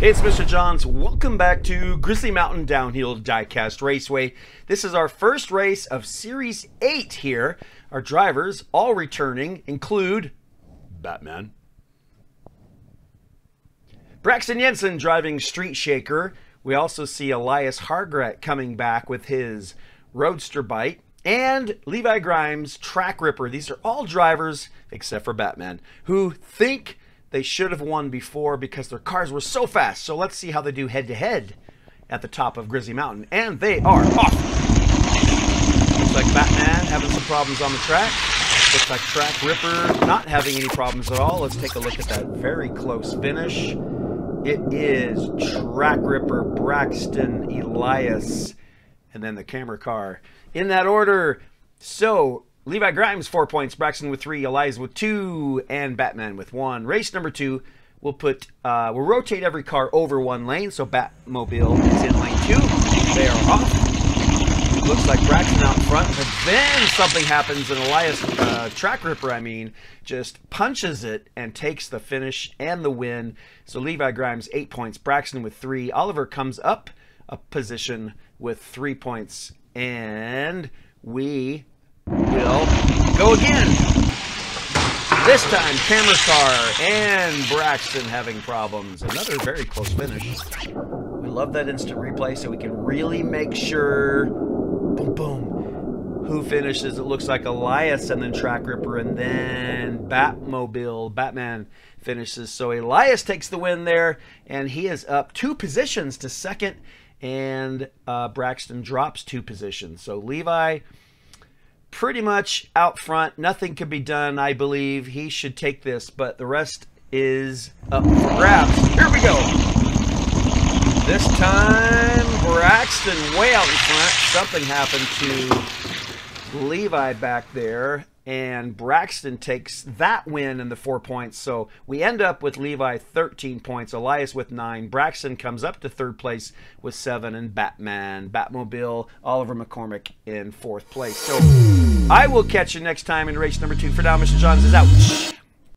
Hey, it's Mr. Johns. Welcome back to Grizzly Mountain Downhill Diecast Raceway. This is our first race of Series 8 here. Our drivers, all returning, include Batman, Braxton Jensen driving Street Shaker. We also see Elias Hargret coming back with his Roadster Bite. And Levi Grimes, Track Ripper. These are all drivers, except for Batman, who think they should have won before because their cars were so fast. So let's see how they do head to head at the top of Grizzly Mountain. And they are off. Looks like Batman having some problems on the track. Looks like Track Ripper not having any problems at all. Let's take a look at that very close finish. It is Track Ripper, Braxton, Elias, and then the camera car. In that order. So Levi Grimes, four points. Braxton with three. Elias with two. And Batman with one. Race number two. We'll put, uh, we'll rotate every car over one lane. So Batmobile is in lane two. They are off. Looks like Braxton out front, but then something happens, and Elias, uh, Track Ripper, I mean, just punches it and takes the finish and the win. So Levi Grimes, eight points. Braxton with three. Oliver comes up a position with three points. And we will go again. This time, Camera Car and Braxton having problems. Another very close finish. We love that instant replay so we can really make sure, boom, boom, who finishes. It looks like Elias and then Track Ripper and then Batmobile, Batman finishes. So Elias takes the win there and he is up two positions to second and uh, Braxton drops two positions. So Levi pretty much out front. Nothing can be done, I believe. He should take this, but the rest is up for grabs. Here we go. This time, Braxton way out in front. Something happened to Levi back there, and Braxton takes that win and the four points. So we end up with Levi 13 points, Elias with nine. Braxton comes up to third place with seven, and Batman, Batmobile, Oliver McCormick in fourth place. So I will catch you next time in race number two. For now, Mr. Johns is out.